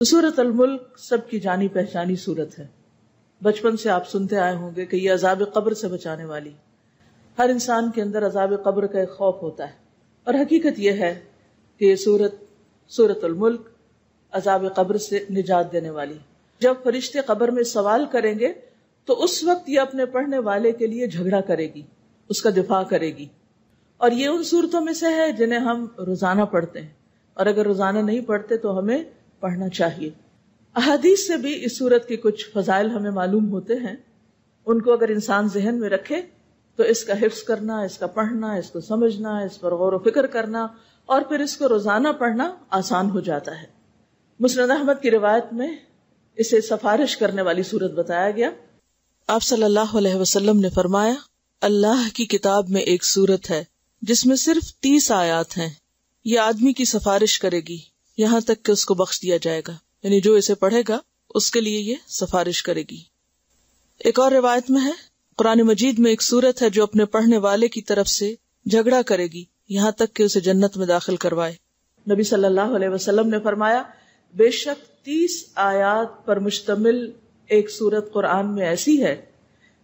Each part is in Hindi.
तो सूरत अल मुल्क सबकी जानी पहचानी सूरत है। बचपन से आप सुनते आए होंगे कि यह अजाब कब्र से बचाने वाली। हर इंसान के अंदर अजाब कब्र का एक खौफ होता है। और हकीकत यह है कि ये सूरत सूरत मुल्क अजाब कब्र से निजात देने वाली। जब फरिश्ते कब्र में सवाल करेंगे तो उस वक्त ये अपने पढ़ने वाले के लिए झगड़ा करेगी, उसका दिफा करेगी। और ये उन सूरतों में से है जिन्हें हम रोज़ाना पढ़ते हैं। और अगर रोज़ाना नहीं पढ़ते तो हमें पढ़ना चाहिए। अहादीस से भी इस सूरत के कुछ फजाइल हमें मालूम होते हैं। उनको अगर इंसान जहन में रखे तो इसका हिफ्स करना, इसका पढ़ना, इसको समझना, इस पर गौर फ़िक्र करना और फिर इसको रोज़ाना पढ़ना आसान हो जाता है। मुस्लिम अहमद की रिवायत में इसे सफारिश करने वाली सूरत बताया गया। आप सल्लल्लाहु अलैहि वसल्लम ने फरमाया, अल्लाह की किताब में एक सूरत है, जिसमें सिर्फ़ तीस आयात हैं। ये आदमी की सफारिश करेगी। यहाँ तक कि उसको बख्श दिया जाएगा। यानी जो इसे पढ़ेगा, उसके लिए ये सफारिश करेगी। एक और रिवायत में है, कुरान मजीद में एक सूरत है जो अपने पढ़ने वाले की तरफ़ से झगड़ा करेगी, यहाँ तक कि उसे जन्नत में दाखिल करवाए। नबी सल्लल्लाहु अलैहि वसल्लम ने फरमाया, बेशक तीस आयात पर मुश्तमिल एक सूरत कुरान में ऐसी है,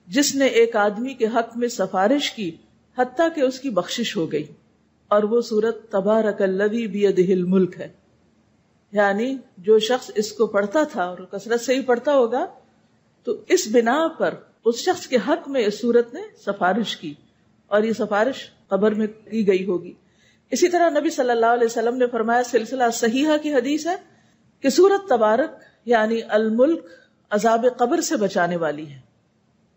जिसने एक आदमी के हक में सफारिश की हत्या कि उसकी बख्शिश हो गई, और वो सूरत तबारकल्लवी बियदिल मुल्क है। यानी जो शख्स इसको पढ़ता था और कसरत से ही पढ़ता होगा तो इस बिना पर उस शख्स के हक में इस सूरत ने सफारिश की और ये सफारिश कबर में की गई होगी। इसी तरह नबी सल्लल्लाहु अलैहि वसल्लम ने फरमाया, सिलसिला सहीहा की हदीस है कि सूरत तबारक यानी अल मुल्क अजाब कब्र से बचाने वाली है।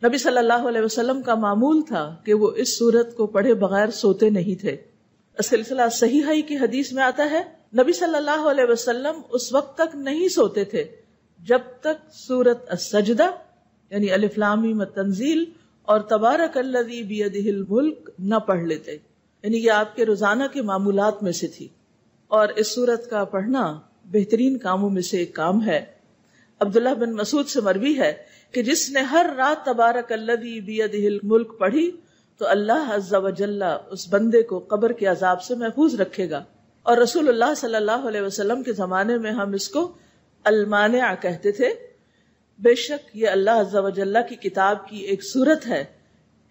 नबी सल्लल्लाहु अलैहि वसल्लम का मामूल था कि वो इस सूरत को पढ़े बगैर सोते नहीं थे। सिलसिला सही की हदीस में आता है नबी सल्लल्लाहु अलैहि वसल्लम उस वक्त तक नहीं सोते थे, जब तक सूरत सजदा यानी अलिफ्लामी तंजील, और तबारक बियदिल मुल्क न पढ़ लेते। यानी ये आपके रोज़ाना के मामूलात में से थी। और इस सूरत का पढ़ना बेहतरीन कामों में से एक काम है। अब्दुल्ला बिन मसूद से मरवी है कि जिसने हर रात तबारक बियदिल मुल्क पढ़ी तो अल्लाह अज्जा उस बंदे को कब्र के अजाब से महफूज रखेगा। और रसूलुल्लाह सल्लल्लाहु अलैहि वसल्लम के जमाने में हम इसको अलमानिया कहते थे। बेशक ये अल्लाह अज्जा की किताब की एक सूरत है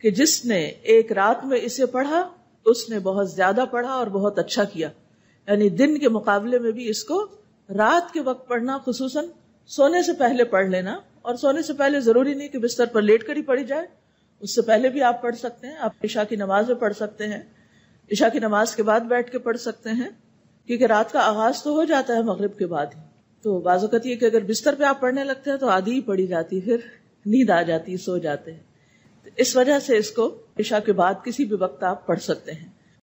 कि जिसने एक रात में इसे पढ़ा, उसने बहुत ज़्यादा पढ़ा और बहुत अच्छा किया। यानी दिन के मुकाबले में भी इसको रात के वक्त पढ़ना खसूस सोने से पहले पढ़ लेना और सोने से पहले ज़रूरी नहीं कि बिस्तर पर लेट कर ही पढ़ी जाए। उससे पहले भी आप पढ़ सकते हैं, आप ईशा की नमाज़ में पढ़ सकते हैं ईशा की नमाज़ के बाद बैठ के पढ़ सकते हैं। क्योंकि रात का आगाज़ तो हो जाता है मगरब के बाद ही। तो बाजुकत ये कि अगर बिस्तर पे आप पढ़ने लगते हैं तो आधी ही पड़ी जाती फिर नींद आ जाती सो जाते हैं। तो इस वजह से इसको ईशा के बाद किसी भी वक्त आप पढ़ सकते हैं।